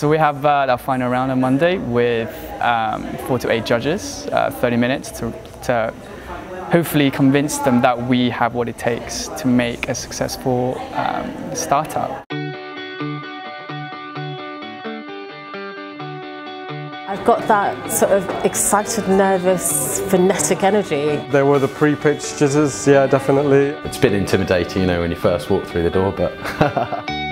So we have uh, our final round on Monday with um, four to eight judges, uh, 30 minutes to, to hopefully convince them that we have what it takes to make a successful um, startup. I've got that sort of excited, nervous, frenetic energy. There were the pre-pitch jitters, yeah, definitely. It's a bit intimidating, you know, when you first walk through the door, but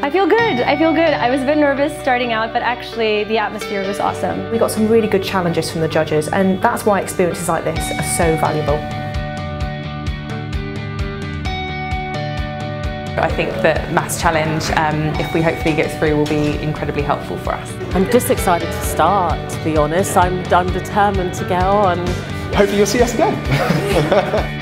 I feel good. I feel good. I was a bit nervous starting out, but actually the atmosphere was awesome. We got some really good challenges from the judges, and that's why experiences like this are so valuable. I think that MassChallenge, um, if we hopefully get through, will be incredibly helpful for us. I'm just excited to start, to be honest. I'm, I'm determined to get on. Hopefully you'll see us again.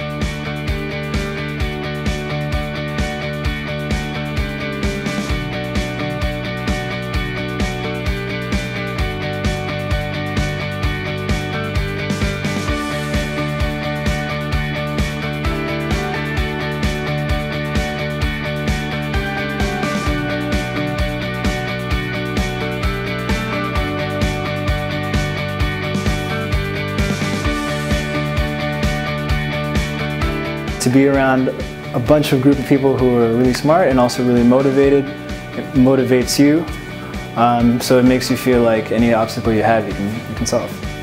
to be around a bunch of group of people who are really smart and also really motivated. It motivates you, um, so it makes you feel like any obstacle you have you can, you can solve.